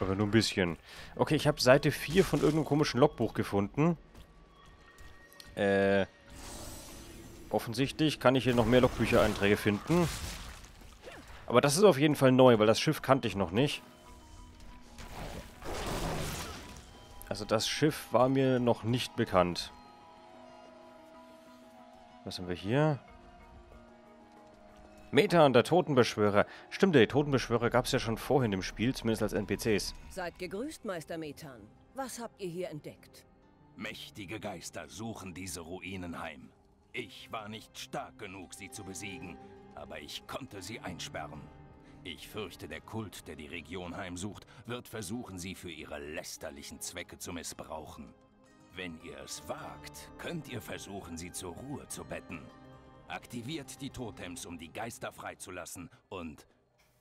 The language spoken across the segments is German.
Aber nur ein bisschen. Okay, ich habe Seite 4 von irgendeinem komischen Logbuch gefunden. Äh, offensichtlich kann ich hier noch mehr Logbücher-Einträge finden. Aber das ist auf jeden Fall neu, weil das Schiff kannte ich noch nicht. Also das Schiff war mir noch nicht bekannt. Was haben wir hier? Metan, der Totenbeschwörer. Stimmt, der Totenbeschwörer gab es ja schon vorhin im Spiel, zumindest als NPCs. Seid gegrüßt, Meister Metan. Was habt ihr hier entdeckt? Mächtige Geister suchen diese Ruinen heim. Ich war nicht stark genug, sie zu besiegen, aber ich konnte sie einsperren. Ich fürchte, der Kult, der die Region heimsucht, wird versuchen, sie für ihre lästerlichen Zwecke zu missbrauchen. Wenn ihr es wagt, könnt ihr versuchen, sie zur Ruhe zu betten. Aktiviert die Totems, um die Geister freizulassen und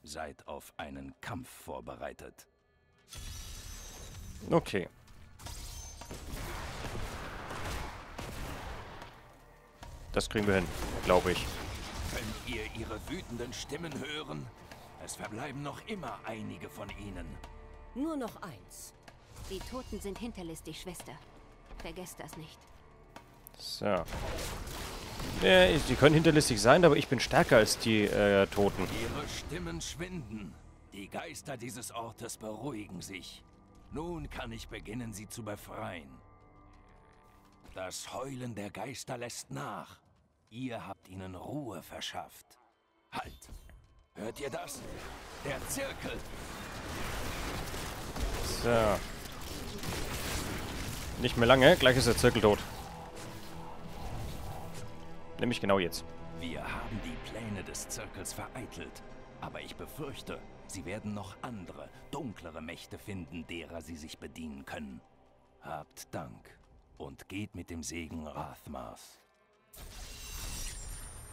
seid auf einen Kampf vorbereitet. Okay. Das kriegen wir hin, glaube ich. Könnt ihr ihre wütenden Stimmen hören? Es verbleiben noch immer einige von ihnen. Nur noch eins. Die Toten sind hinterlistig, Schwester. Vergesst das nicht. So. Ja, die können hinterlistig sein, aber ich bin stärker als die äh, Toten. Ihre Stimmen schwinden. Die Geister dieses Ortes beruhigen sich. Nun kann ich beginnen, sie zu befreien. Das Heulen der Geister lässt nach. Ihr habt ihnen Ruhe verschafft. Halt! Hört ihr das? Der Zirkel! So. Nicht mehr lange, gleich ist der Zirkel tot. Nämlich genau jetzt. Wir haben die Pläne des Zirkels vereitelt. Aber ich befürchte, sie werden noch andere, dunklere Mächte finden, derer sie sich bedienen können. Habt Dank und geht mit dem Segen Rathmars.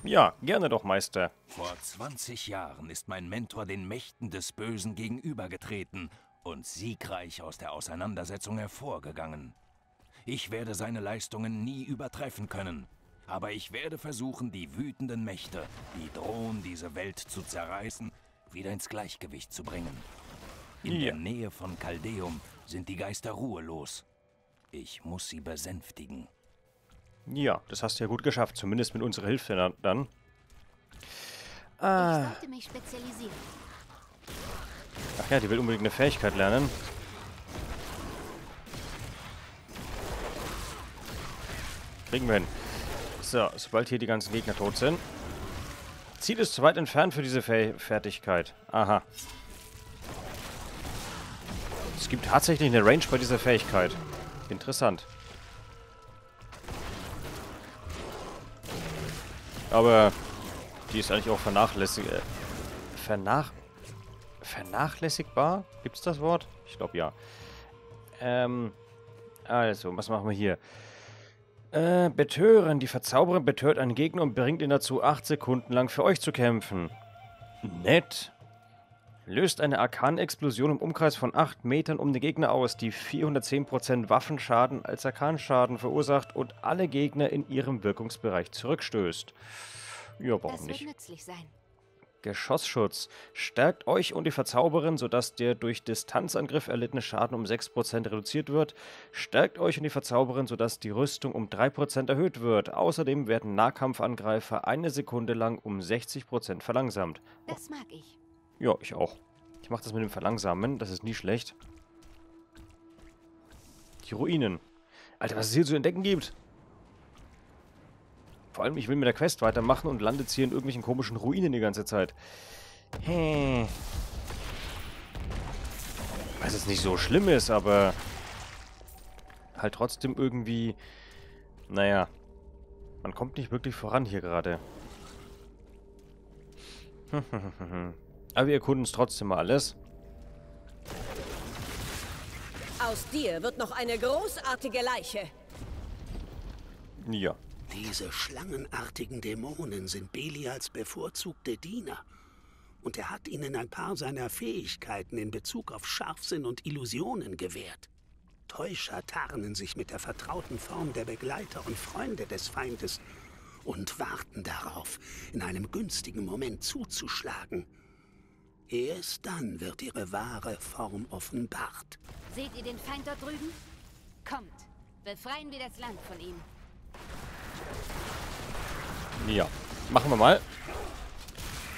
Ja, gerne doch, Meister. Vor 20 Jahren ist mein Mentor den Mächten des Bösen gegenübergetreten und siegreich aus der Auseinandersetzung hervorgegangen. Ich werde seine Leistungen nie übertreffen können, aber ich werde versuchen, die wütenden Mächte, die drohen, diese Welt zu zerreißen, wieder ins Gleichgewicht zu bringen. In Ja. der Nähe von Caldeum sind die Geister ruhelos. Ich muss sie besänftigen. Ja, das hast du ja gut geschafft. Zumindest mit unserer Hilfe dann. Ich Ah. sollte mich spezialisieren. Ach ja, die will unbedingt eine Fähigkeit lernen. Kriegen wir hin. So, sobald hier die ganzen Gegner tot sind. Ziel ist zu weit entfernt für diese Fäh Fertigkeit. Aha. Es gibt tatsächlich eine Range bei dieser Fähigkeit. Interessant. Aber die ist eigentlich auch vernachlässig äh, vernach vernachlässigbar? Gibt es das Wort? Ich glaube ja. Ähm, also, was machen wir hier? Äh, betören. Die Verzauberin betört einen Gegner und bringt ihn dazu, 8 Sekunden lang für euch zu kämpfen. Nett. Löst eine Arkan-Explosion im Umkreis von 8 Metern um den Gegner aus, die 410% Waffenschaden als Arkanschaden verursacht und alle Gegner in ihrem Wirkungsbereich zurückstößt. Ja, warum Das nicht? wird nützlich sein. Geschossschutz. Stärkt euch und die Verzauberin, sodass der durch Distanzangriff erlittene Schaden um 6% reduziert wird. Stärkt euch und die Verzauberin, sodass die Rüstung um 3% erhöht wird. Außerdem werden Nahkampfangreifer eine Sekunde lang um 60% verlangsamt. Das mag ich. Ja, ich auch. Ich mache das mit dem Verlangsamen, das ist nie schlecht. Die Ruinen. Alter, was es hier zu entdecken gibt. Vor allem, ich will mit der Quest weitermachen und lande jetzt hier in irgendwelchen komischen Ruinen die ganze Zeit. Hm. Was jetzt nicht so schlimm ist, aber halt trotzdem irgendwie, naja, man kommt nicht wirklich voran hier gerade. Aber wir erkunden es trotzdem mal alles. Aus dir wird noch eine großartige Leiche. Ja. Diese schlangenartigen Dämonen sind Belials bevorzugte Diener. Und er hat ihnen ein paar seiner Fähigkeiten in Bezug auf Scharfsinn und Illusionen gewährt. Täuscher tarnen sich mit der vertrauten Form der Begleiter und Freunde des Feindes und warten darauf, in einem günstigen Moment zuzuschlagen. Erst dann wird ihre wahre Form offenbart. Seht ihr den Feind dort drüben? Kommt, befreien wir das Land von ihm. Ja, machen wir mal.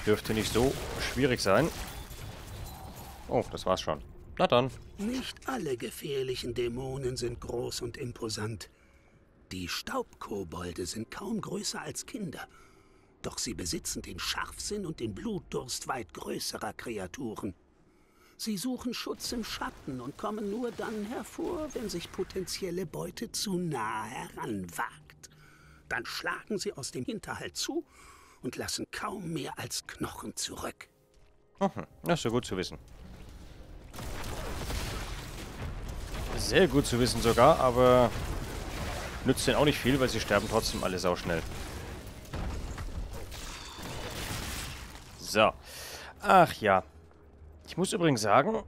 Dürfte nicht so schwierig sein. Oh, das war's schon. Na dann. Nicht alle gefährlichen Dämonen sind groß und imposant. Die Staubkobolde sind kaum größer als Kinder. Doch sie besitzen den Scharfsinn und den Blutdurst weit größerer Kreaturen. Sie suchen Schutz im Schatten und kommen nur dann hervor, wenn sich potenzielle Beute zu nah heranwagt. Dann schlagen sie aus dem Hinterhalt zu und lassen kaum mehr als Knochen zurück. Mhm, das ist ja gut zu wissen. Sehr gut zu wissen sogar, aber nützt denen auch nicht viel, weil sie sterben trotzdem alle sauschnell. So. Ach ja. Ich muss übrigens sagen,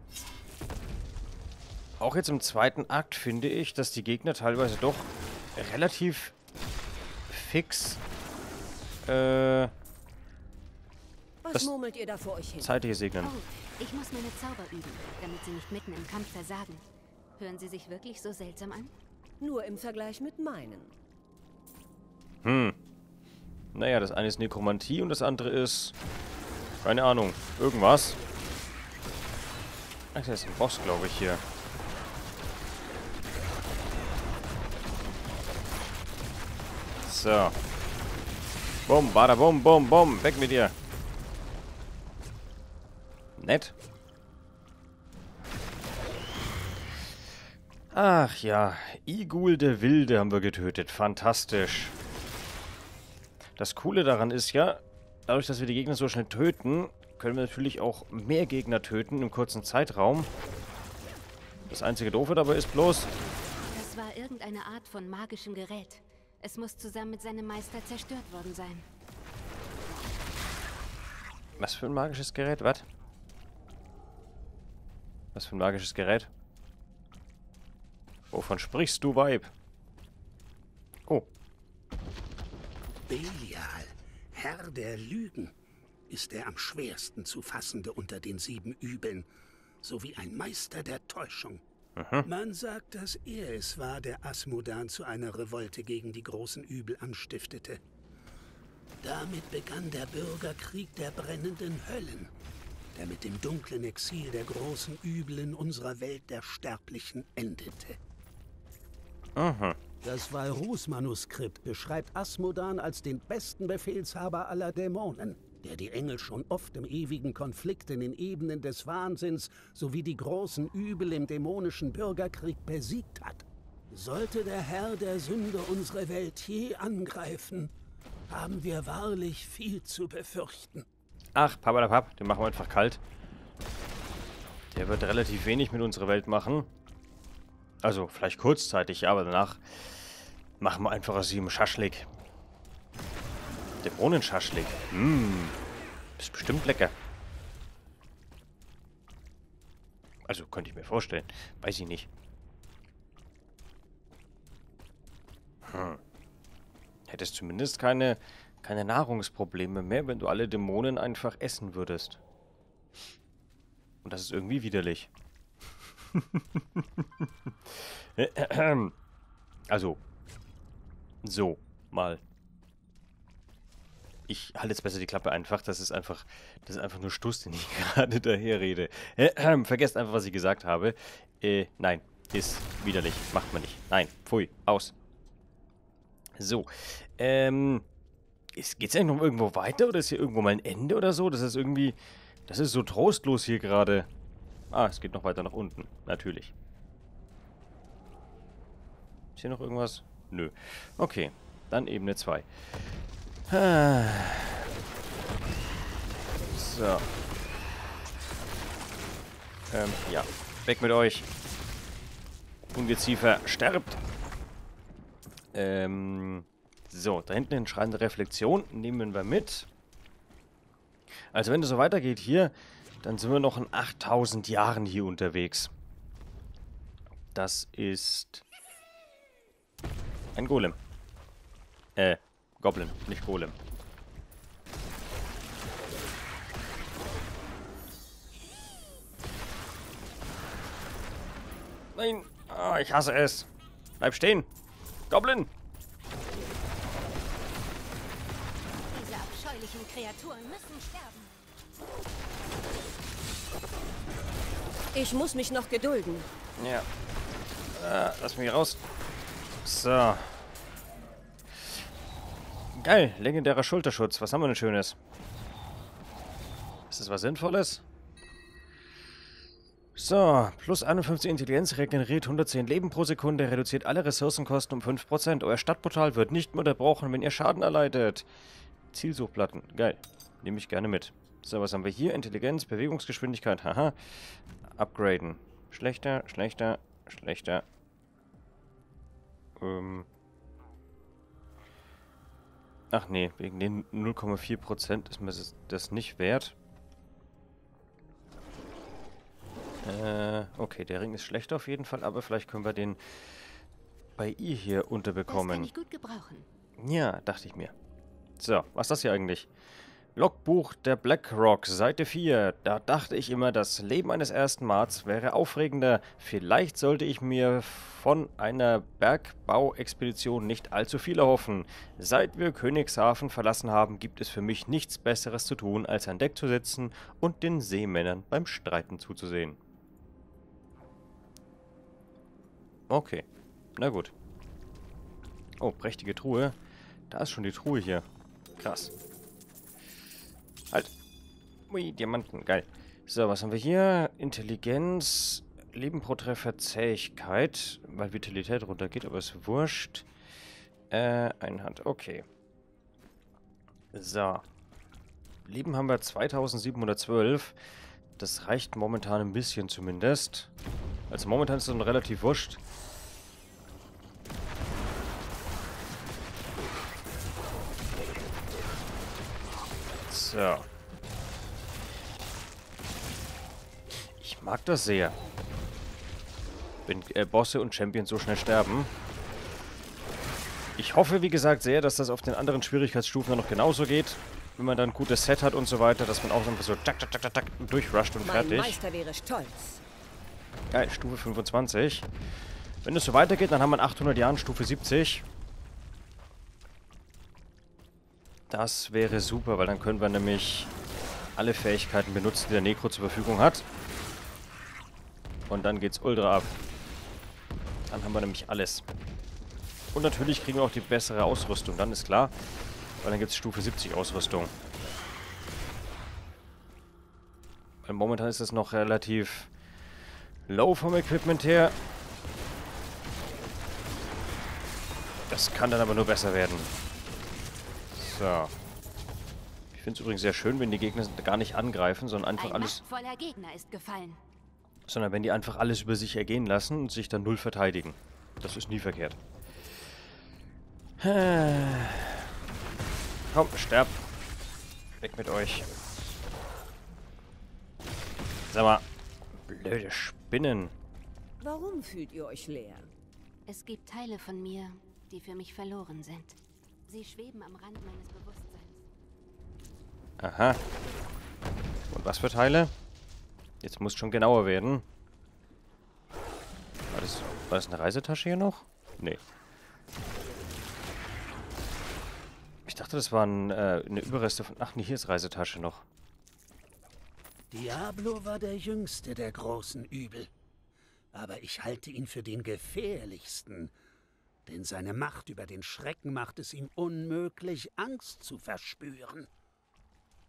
auch jetzt im zweiten Akt finde ich, dass die Gegner teilweise doch relativ fix äh, Was murmelt ihr da vor euch hin? Zeitliche segnen. Oh, ich muss meine Zauber üben, damit sie nicht mitten im Kampf versagen. Hören sie sich wirklich so seltsam an? Nur im Vergleich mit meinen. Naja, das eine ist Nekromantie und das andere ist... Keine Ahnung. Irgendwas. Ach, das ist ein Boss, glaube ich, hier. So. Bum, bada, bum, bum, bum. Weg mit dir. Nett. Ach ja, Igul der Wilde haben wir getötet. Fantastisch. Das Coole daran ist ja, dadurch, dass wir die Gegner so schnell töten, können wir natürlich auch mehr Gegner töten im kurzen Zeitraum. Das einzige Doofe dabei ist bloß, Das war irgendeine Art von magischem Gerät. Es muss zusammen mit seinem Meister zerstört worden sein. was für ein magisches Gerät? Was? Was für ein magisches Gerät? Wovon sprichst du, Weib? Oh, Belial, Herr der Lügen, ist der am schwersten zu fassende unter den sieben Übeln, sowie ein Meister der Täuschung. Man sagt, dass er es war, der Asmodan zu einer Revolte gegen die großen Übel anstiftete. Damit begann der Bürgerkrieg der brennenden Höllen, der mit dem dunklen Exil der großen Übel in unserer Welt der Sterblichen endete. Das Valrus-Manuskript beschreibt Asmodan als den besten Befehlshaber aller Dämonen, der die Engel schon oft im ewigen Konflikt in den Ebenen des Wahnsinns sowie die großen Übel im dämonischen Bürgerkrieg besiegt hat. Sollte der Herr der Sünde unsere Welt je angreifen, haben wir wahrlich viel zu befürchten. Ach, Papadapap, den machen wir einfach kalt. Der wird relativ wenig mit unserer Welt machen. Also, vielleicht kurzzeitig, aber danach machen wir einfach aus ihm Schaschlik. Dämonenschaschlik. Mmm. Ist bestimmt lecker. Also, könnte ich mir vorstellen. Weiß ich nicht. Hm. Hättest zumindest keine, keine Nahrungsprobleme mehr, wenn du alle Dämonen einfach essen würdest. Und das ist irgendwie widerlich. also, so, mal. Ich halte jetzt besser die Klappe einfach. Das ist einfach, das ist einfach nur Stuss, den ich gerade daher rede. Vergesst einfach, was ich gesagt habe. Äh, nein, ist widerlich. Macht man nicht. Nein, pfui, aus. So, ähm, ist, geht's eigentlich noch irgendwo weiter oder ist hier irgendwo mal ein Ende oder so? Das ist irgendwie, das ist so trostlos hier gerade. Ah, es geht noch weiter nach unten, natürlich. Ist hier noch irgendwas? Nö. Okay, dann Ebene 2. So. Ähm, ja. Weg mit euch. Ungeziefer, sterbt. Ähm, so, da hinten den Schrein der Reflexion nehmen wir mit. Also wenn es so weitergeht hier, dann sind wir noch in 8000 Jahren hier unterwegs. Das ist ein Golem. Äh, Goblin, nicht Golem. Nein, oh, ich hasse es. Bleib stehen. Goblin! Diese abscheulichen Kreaturen müssen sterben. Ich muss mich noch gedulden. Ja. Äh, lass mich raus. So. Geil, legendärer Schulterschutz. Was haben wir denn Schönes? Ist das was Sinnvolles? So, plus 51 Intelligenz regeneriert 110 Leben pro Sekunde, reduziert alle Ressourcenkosten um 5%. Euer Stadtportal wird nicht mehr unterbrochen, wenn ihr Schaden erleidet. Zielsuchplatten. Geil. Nehme ich gerne mit. So, was haben wir hier? Intelligenz, Bewegungsgeschwindigkeit. Haha. Upgraden. Schlechter, schlechter, schlechter. Ähm. Ach nee, wegen den 0,4% ist mir das nicht wert. Äh, okay, der Ring ist schlecht auf jeden Fall, aber vielleicht können wir den bei ihr hier unterbekommen. Das kann ich gut gebrauchen. Ja, dachte ich mir. So, was ist das hier eigentlich? Logbuch der BlackRock, Seite 4. Da dachte ich immer, das Leben eines ersten Marts wäre aufregender. Vielleicht sollte ich mir von einer Bergbauexpedition nicht allzu viel erhoffen. Seit wir Königshafen verlassen haben, gibt es für mich nichts Besseres zu tun, als an Deck zu sitzen und den Seemännern beim Streiten zuzusehen. Okay, na gut. Oh, prächtige Truhe. Da ist schon die Truhe hier. Krass. Halt. Ui, Diamanten, geil. So, was haben wir hier? Intelligenz, Leben pro Treffer, Zähigkeit, weil Vitalität runtergeht, aber ist wurscht. Äh, Einhand, okay. So. Leben haben wir 2712. Das reicht momentan ein bisschen zumindest. Also momentan ist es dann relativ wurscht. So. Ich mag das sehr. Wenn äh, Bosse und Champions so schnell sterben. Ich hoffe, wie gesagt, sehr, dass das auf den anderen Schwierigkeitsstufen dann noch genauso geht. Wenn man dann ein gutes Set hat und so weiter, dass man auch dann so tak, tak, tak, tak, tak durchrusht und mein fertig. Meister wäre stolz. Geil, Stufe 25. Wenn es so weitergeht, dann haben wir in 800 Jahren Stufe 70. Das wäre super, weil dann können wir nämlich alle Fähigkeiten benutzen, die der Necro zur Verfügung hat. Und dann geht's ultra ab. Dann haben wir nämlich alles. Und natürlich kriegen wir auch die bessere Ausrüstung, dann ist klar. Weil dann gibt es Stufe 70 Ausrüstung. Weil momentan ist es noch relativ low vom Equipment her. Das kann dann aber nur besser werden. So. Ich finde es übrigens sehr schön, wenn die Gegner gar nicht angreifen, sondern einfach Ein alles... Gegner ist gefallen. Sondern wenn die einfach alles über sich ergehen lassen und sich dann null verteidigen. Das ist nie verkehrt. Komm, sterb. Weg mit euch. Sag mal, blöde Spinnen. Warum fühlt ihr euch leer? Es gibt Teile von mir, die für mich verloren sind. Sie schweben am Rand meines Bewusstseins. Aha. Und was für Teile? Jetzt muss schon genauer werden. War das, war das eine Reisetasche hier noch? Nee. Ich dachte, das waren äh, eine Überreste von... Ach nee, hier ist Reisetasche noch. Diablo war der jüngste der großen Übel. Aber ich halte ihn für den gefährlichsten, denn seine Macht über den Schrecken macht es ihm unmöglich, Angst zu verspüren.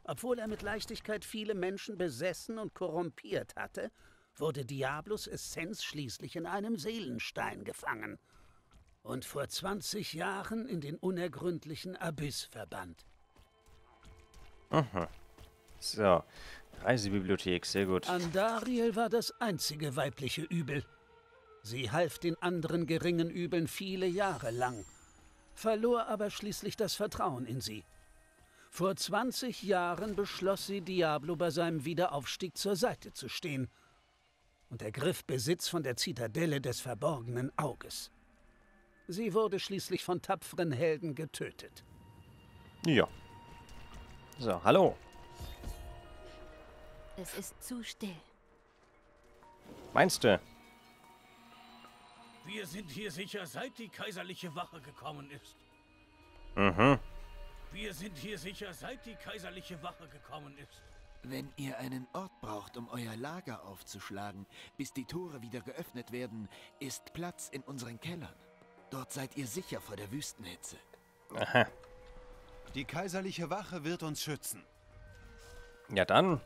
Obwohl er mit Leichtigkeit viele Menschen besessen und korrumpiert hatte, wurde Diablos Essenz schließlich in einem Seelenstein gefangen und vor 20 Jahren in den unergründlichen Abyss verbannt. Aha. So. Reisebibliothek, sehr gut. Andariel war das einzige weibliche Übel. Sie half den anderen geringen Übeln viele Jahre lang, verlor aber schließlich das Vertrauen in sie. Vor 20 Jahren beschloss sie, Diablo bei seinem Wiederaufstieg zur Seite zu stehen und ergriff Besitz von der Zitadelle des verborgenen Auges. Sie wurde schließlich von tapferen Helden getötet. Ja. So, hallo. Es ist zu still. Meinst du? Sind hier sicher, seit die kaiserliche Wache gekommen ist. Mhm. Wir sind hier sicher, seit die kaiserliche Wache gekommen ist. Wenn ihr einen Ort braucht, um euer Lager aufzuschlagen, bis die Tore wieder geöffnet werden, ist Platz in unseren Kellern. Dort seid ihr sicher vor der Wüstenhitze. Aha. Die kaiserliche Wache wird uns schützen. Ja dann.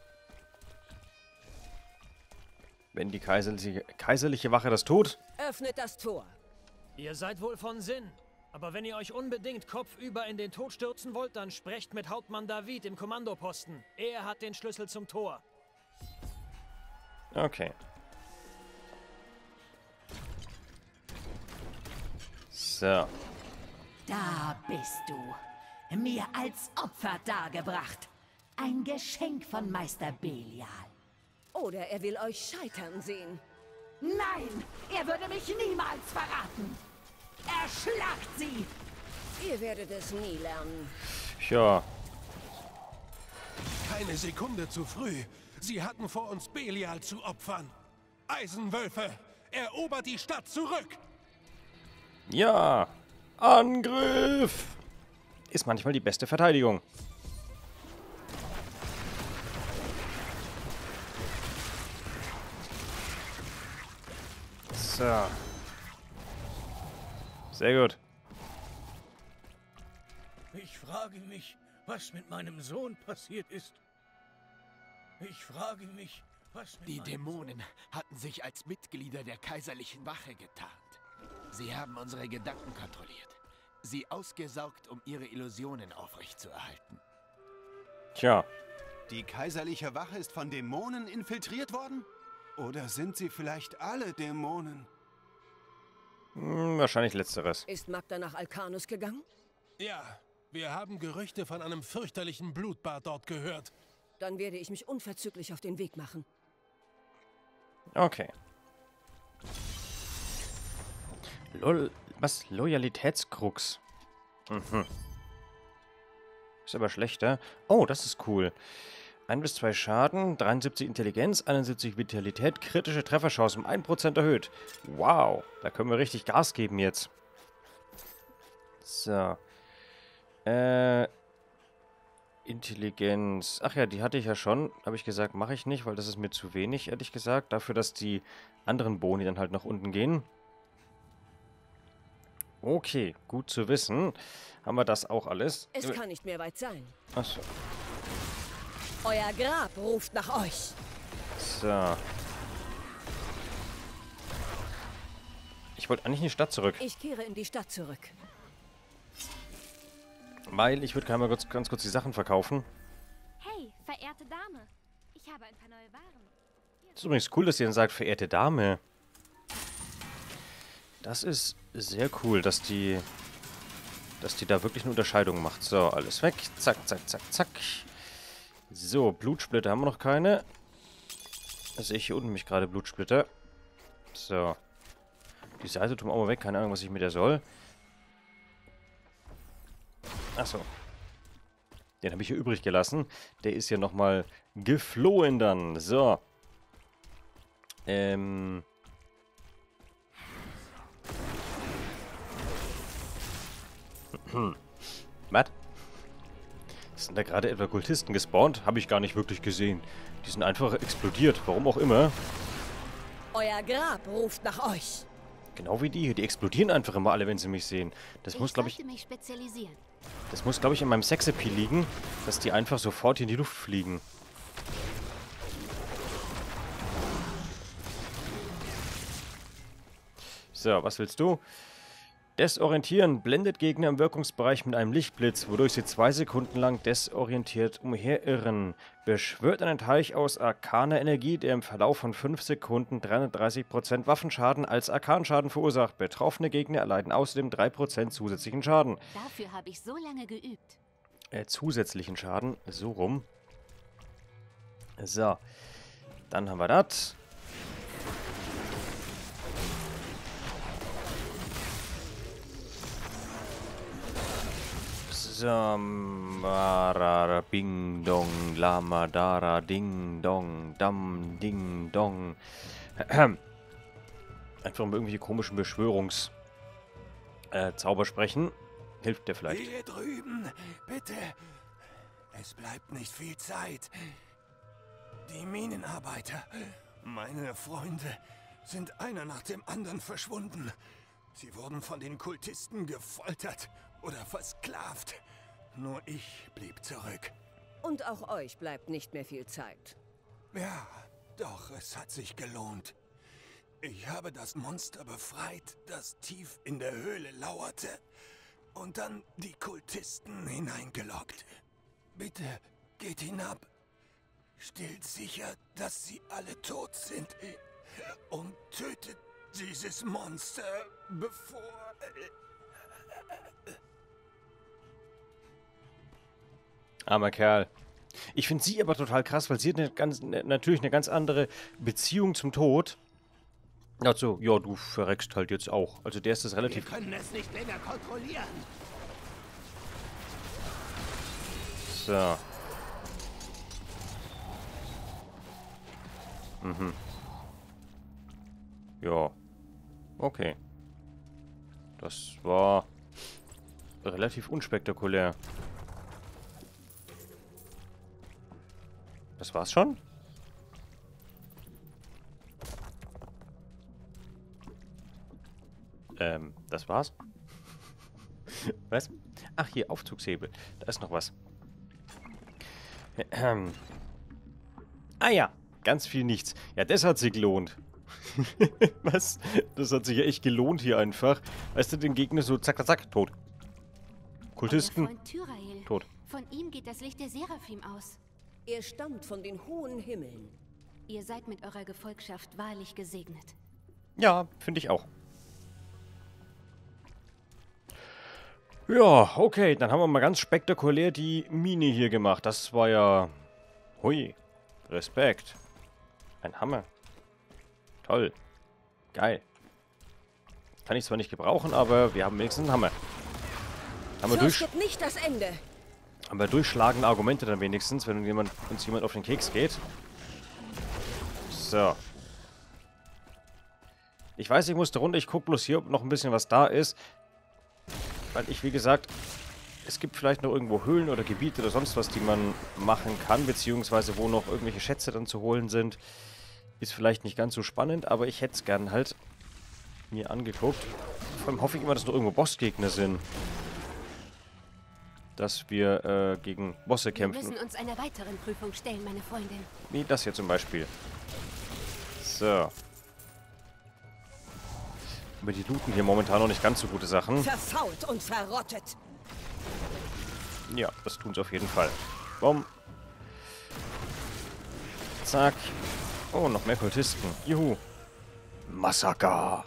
Wenn die kaiserliche, kaiserliche Wache das tut. Öffnet das Tor. Ihr seid wohl von Sinn. Aber wenn ihr euch unbedingt kopfüber in den Tod stürzen wollt, dann sprecht mit Hauptmann David im Kommandoposten. Er hat den Schlüssel zum Tor. Okay. So. Da bist du. Mir als Opfer dargebracht. Ein Geschenk von Meister Belial. Oder er will euch scheitern sehen. Nein, er würde mich niemals verraten. Erschlagt sie! Ihr werdet es nie lernen. Ja. Keine Sekunde zu früh. Sie hatten vor uns Belial zu opfern. Eisenwölfe, erobert die Stadt zurück! Ja. Angriff. Ist manchmal die beste Verteidigung. So. Sehr gut. Ich frage mich, was mit meinem Sohn passiert ist. Ich frage mich, was mit Die meinem Dämonen hatten sich als Mitglieder der kaiserlichen Wache getarnt. Sie haben unsere Gedanken kontrolliert. Sie ausgesaugt, um ihre Illusionen aufrechtzuerhalten. Tja. Die kaiserliche Wache ist von Dämonen infiltriert worden? Oder sind sie vielleicht alle Dämonen? Hm, wahrscheinlich letzteres. Ist Magda nach Alcanus gegangen? Ja, wir haben Gerüchte von einem fürchterlichen Blutbad dort gehört. Dann werde ich mich unverzüglich auf den Weg machen. Okay. Lol, was? Loyalitätskrux. Mhm. Ist aber schlechter. Oh, das ist cool. 1 bis 2 Schaden, 73 Intelligenz, 71 Vitalität, kritische Trefferchance um 1% erhöht. Wow, da können wir richtig Gas geben jetzt. So. Äh. Intelligenz. Ach ja, die hatte ich ja schon. Habe ich gesagt, mache ich nicht, weil das ist mir zu wenig, ehrlich gesagt. Dafür, dass die anderen Boni dann halt nach unten gehen. Okay, gut zu wissen. Haben wir das auch alles? Es kann nicht mehr weit sein. Achso. Euer Grab ruft nach euch. So. Ich wollte eigentlich in die Stadt zurück. Ich kehre in die Stadt zurück. Weil ich würde gerne mal kurz, ganz kurz die Sachen verkaufen. Hey, verehrte Dame. Ich habe ein paar neue Waren. Das ist übrigens cool, dass ihr dann sagt, verehrte Dame. Das ist sehr cool, dass die, dass die da wirklich eine Unterscheidung macht. So, alles weg. Zack, zack, zack, zack. So, Blutsplitter haben wir noch keine. Da sehe ich hier unten mich gerade Blutsplitter. So. Die Seite tun wir auch mal weg. Keine Ahnung, was ich mit der soll. Achso. Den habe ich hier übrig gelassen. Der ist ja nochmal geflohen dann. So. Ähm. Was? Sind da gerade etwa Kultisten gespawnt? Habe ich gar nicht wirklich gesehen. Die sind einfach explodiert, warum auch immer. Euer Grab ruft nach euch. Genau wie die hier. Die explodieren einfach immer alle, wenn sie mich sehen. Das muss, glaube ich, sollte mich spezialisieren. das muss, glaube ich, in meinem Sexappeal liegen, dass die einfach sofort in die Luft fliegen. So, was willst du? Desorientieren blendet Gegner im Wirkungsbereich mit einem Lichtblitz, wodurch sie zwei Sekunden lang desorientiert umherirren. Beschwört einen Teich aus arkaner Energie, der im Verlauf von 5 Sekunden 330% Waffenschaden als Arkanschaden verursacht. Betroffene Gegner erleiden außerdem 3% zusätzlichen Schaden. Dafür habe ich so lange geübt. Äh, zusätzlichen Schaden, so rum. So, dann haben wir das. Samara bing dong lama dara ding dong dam ding dong. Einfach um irgendwelche komischen Beschwörungs... Äh, Zauber sprechen. Hilft der vielleicht. Hier drüben, bitte. Es bleibt nicht viel Zeit. Die Minenarbeiter, meine Freunde, sind einer nach dem anderen verschwunden. Sie wurden von den Kultisten gefoltert oder versklavt. Nur ich blieb zurück. Und auch euch bleibt nicht mehr viel Zeit. Ja, doch, es hat sich gelohnt. Ich habe das Monster befreit, das tief in der Höhle lauerte. Und dann die Kultisten hineingelockt. Bitte, geht hinab. Stellt sicher, dass sie alle tot sind. Und tötet dieses Monster, bevor... Armer Kerl. Ich finde sie aber total krass, weil sie hat eine ganz, ne, natürlich eine ganz andere Beziehung zum Tod. Also, ja, du verreckst halt jetzt auch. Also der ist das relativ... Wir können es nicht länger kontrollieren. So. Mhm. Ja. Okay. Das war relativ unspektakulär. Das war's schon? Ähm, das war's? was? Ach, hier, Aufzugshebel. Da ist noch was. Ähm. Ah ja, ganz viel nichts. Ja, das hat sich gelohnt. was? Das hat sich ja echt gelohnt hier einfach. Weißt du, den Gegner so zack, zack, zack, tot. Kultisten, tot. Von ihm geht das Licht der Seraphim aus. Er stammt von den hohen Himmeln. Ihr seid mit eurer Gefolgschaft wahrlich gesegnet. Ja, finde ich auch. Ja, okay, dann haben wir mal ganz spektakulär die Mine hier gemacht. Das war ja... Hui, Respekt. Ein Hammer. Toll. Geil. Kann ich zwar nicht gebrauchen, aber wir haben wenigstens einen Hammer. Haben wir, durch, Fürchtet nicht das Ende. Haben wir durchschlagende Argumente dann wenigstens, wenn jemand, uns jemand auf den Keks geht. So. Ich weiß, ich musste runter. Ich gucke bloß hier, ob noch ein bisschen was da ist. Weil ich, wie gesagt, es gibt vielleicht noch irgendwo Höhlen oder Gebiete oder sonst was, die man machen kann, beziehungsweise wo noch irgendwelche Schätze dann zu holen sind. Ist vielleicht nicht ganz so spannend, aber ich hätte es gern halt mir angeguckt. Vor allem hoffe ich immer, dass noch irgendwo Bossgegner sind. Dass wir äh, gegen Bosse Wir kämpfen. müssen uns einer weiteren Prüfung stellen, meine Freundin. Wie das hier zum Beispiel. So. Aber die looten hier momentan noch nicht ganz so gute Sachen. Verfault und verrottet. Ja, das tun sie auf jeden Fall. Bumm. Zack. Oh, noch mehr Kultisten. Juhu. Massaker.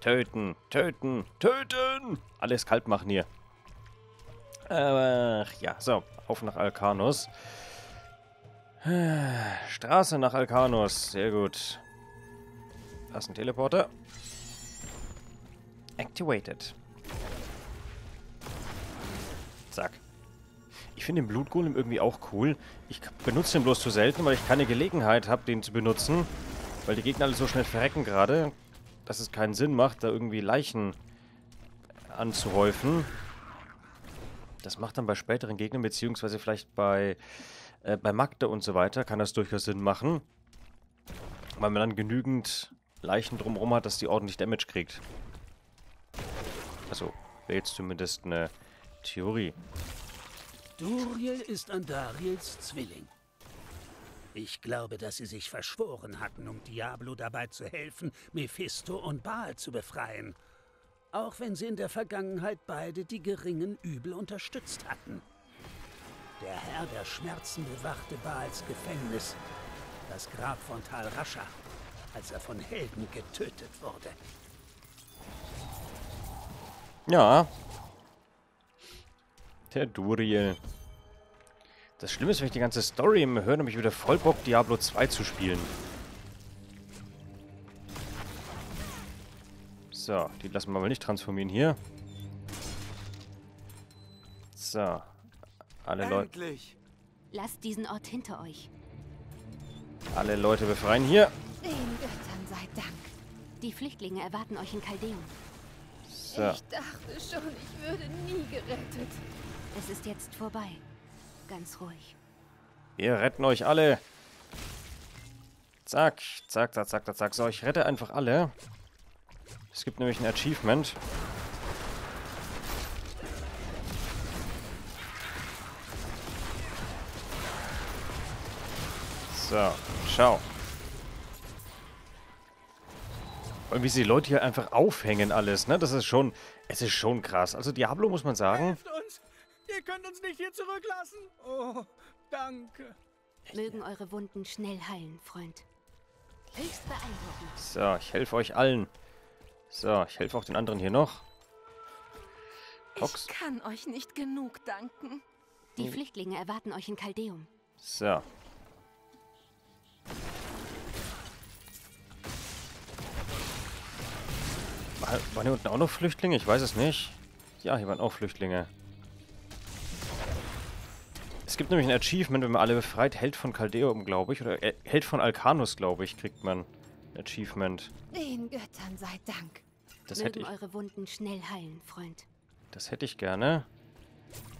Töten, töten, töten. Alles kalt machen hier. Ach ja, so. Auf nach Alcanus. Straße nach Alcanus. Sehr gut. Da ist ein Teleporter. Activated. Zack. Ich finde den Blutgolem irgendwie auch cool. Ich benutze den bloß zu selten, weil ich keine Gelegenheit habe, den zu benutzen. Weil die Gegner alle so schnell verrecken gerade, dass es keinen Sinn macht, da irgendwie Leichen anzuhäufen. Das macht dann bei späteren Gegnern, beziehungsweise vielleicht bei, äh, bei Magda und so weiter, kann das durchaus Sinn machen. Weil man dann genügend Leichen drumherum hat, dass die ordentlich Damage kriegt. Also, wäre jetzt zumindest eine Theorie. Duriel ist Andariels Zwilling. Ich glaube, dass sie sich verschworen hatten, um Diablo dabei zu helfen, Mephisto und Baal zu befreien. Auch wenn sie in der Vergangenheit beide die geringen Übel unterstützt hatten. Der Herr der Schmerzen bewachte Baals Gefängnis, das Grab von Tal Rascha, als er von Helden getötet wurde. Ja. Der Duriel. Das Schlimme ist, wenn ich die ganze Story höre, nämlich wieder voll Bock, Diablo 2 zu spielen. So, die lassen wir mal nicht transformieren hier. So. Alle Leute. Lasst diesen Ort hinter euch. Alle Leute befreien hier. Den Göttern sei Dank. Die Flüchtlinge erwarten euch in Kaldeum. So. Ich dachte schon, ich würde nie gerettet. Es ist jetzt vorbei. Ganz ruhig. Wir retten euch alle. Zack, zack, zack, zack, zack, zack. So, ich rette einfach alle. Es gibt nämlich ein Achievement. So, schau. Und wie sie die Leute hier einfach aufhängen alles, ne? Das ist schon, es ist schon krass. Also Diablo muss man sagen. Helft uns! Ihr könnt uns nicht hier zurücklassen! Oh, danke. Mögen eure Wunden schnell heilen, Freund. Höchst beeindruckend. So, ich helfe euch allen. So, ich helfe auch den anderen hier noch. Fox. Ich kann euch nicht genug danken. Die Flüchtlinge erwarten euch in Kaldeum. So. War, waren hier unten auch noch Flüchtlinge? Ich weiß es nicht. Ja, hier waren auch Flüchtlinge. Es gibt nämlich ein Achievement, wenn man alle befreit, Held von Caldeum, glaube ich. Oder äh, Held von Alcanus, glaube ich, kriegt man. Achievement. Den Göttern sei Dank. Das Mögen hätte ich, eure Wunden schnell heilen, Freund. das hätte ich gerne.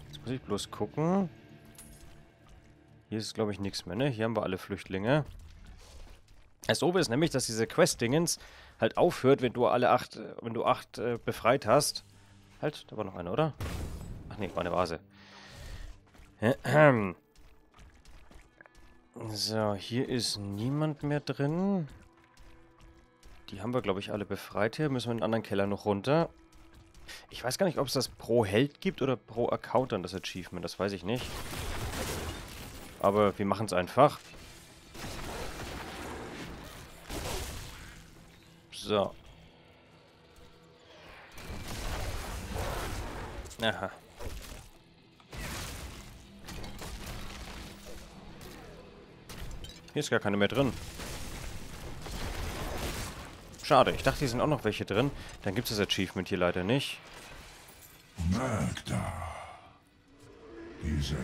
Jetzt muss ich bloß gucken. Hier ist, glaube ich, nichts mehr, ne? Hier haben wir alle Flüchtlinge. Das Doofe ist nämlich, dass diese Quest-Dingens halt aufhört, wenn du alle acht, wenn du acht äh, befreit hast. Halt, da war noch einer, oder? Ach nee, war eine Vase. So, hier ist niemand mehr drin. Die haben wir, glaube ich, alle befreit hier. Müssen wir in den anderen Keller noch runter. Ich weiß gar nicht, ob es das pro Held gibt oder pro Account dann das Achievement. Das weiß ich nicht. Aber wir machen es einfach. So. Aha. Hier ist gar keine mehr drin. Schade, ich dachte, hier sind auch noch welche drin. Dann gibt es das Achievement hier leider nicht. Magda. Diese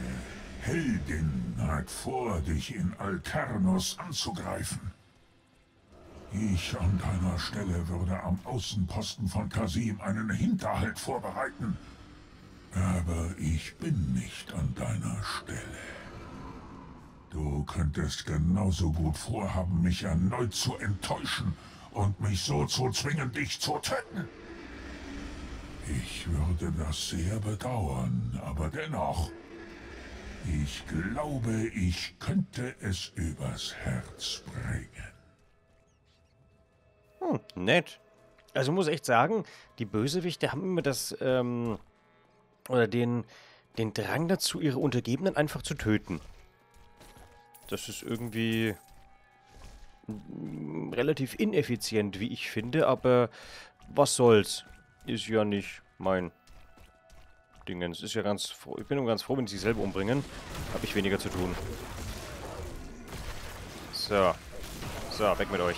Heldin hat vor, dich in Alternus anzugreifen. Ich an deiner Stelle würde am Außenposten von Kasim einen Hinterhalt vorbereiten. Aber ich bin nicht an deiner Stelle. Du könntest genauso gut vorhaben, mich erneut zu enttäuschen und mich so zu zwingen, dich zu töten. Ich würde das sehr bedauern, aber dennoch. Ich glaube, ich könnte es übers Herz bringen. Hm, nett. Also muss echt sagen, die Bösewichte haben immer das, ähm, oder den, den Drang dazu, ihre Untergebenen einfach zu töten. Das ist irgendwie relativ ineffizient, wie ich finde, aber was soll's. Ist ja nicht mein Dingens. Ist ja ganz froh. Ich bin ganz froh, wenn sie sich selber umbringen. Habe ich weniger zu tun. So. So, weg mit euch.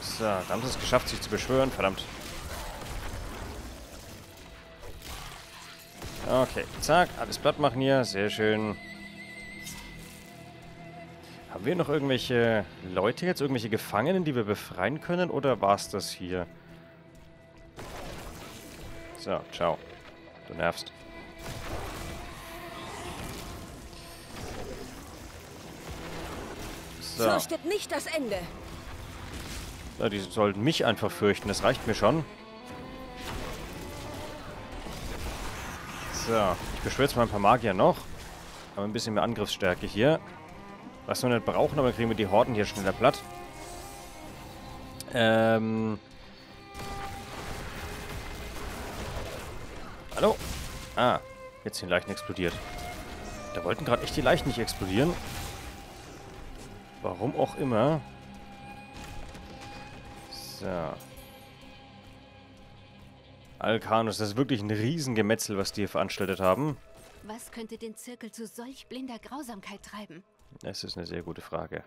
So, da haben sie es geschafft, sich zu beschwören. Verdammt. Okay, zack, alles platt machen hier. Sehr schön. Haben wir noch irgendwelche Leute jetzt, irgendwelche Gefangenen, die wir befreien können? Oder war es das hier? So, ciao. Du nervst. So. Fürchtet nicht das Ende. Ja, die sollten mich einfach fürchten, das reicht mir schon. So, ich beschwöre jetzt mal ein paar Magier noch. Haben ein bisschen mehr Angriffsstärke hier. Was wir nicht brauchen, aber kriegen wir die Horden hier schneller platt. Ähm... Hallo? Ah, jetzt sind Leichen explodiert. Da wollten gerade echt die Leichen nicht explodieren. Warum auch immer. So. Alcanus, das ist wirklich ein Riesengemetzel, was die hier veranstaltet haben. Was könnte den Zirkel zu solch blinder Grausamkeit treiben? Das ist eine sehr gute Frage.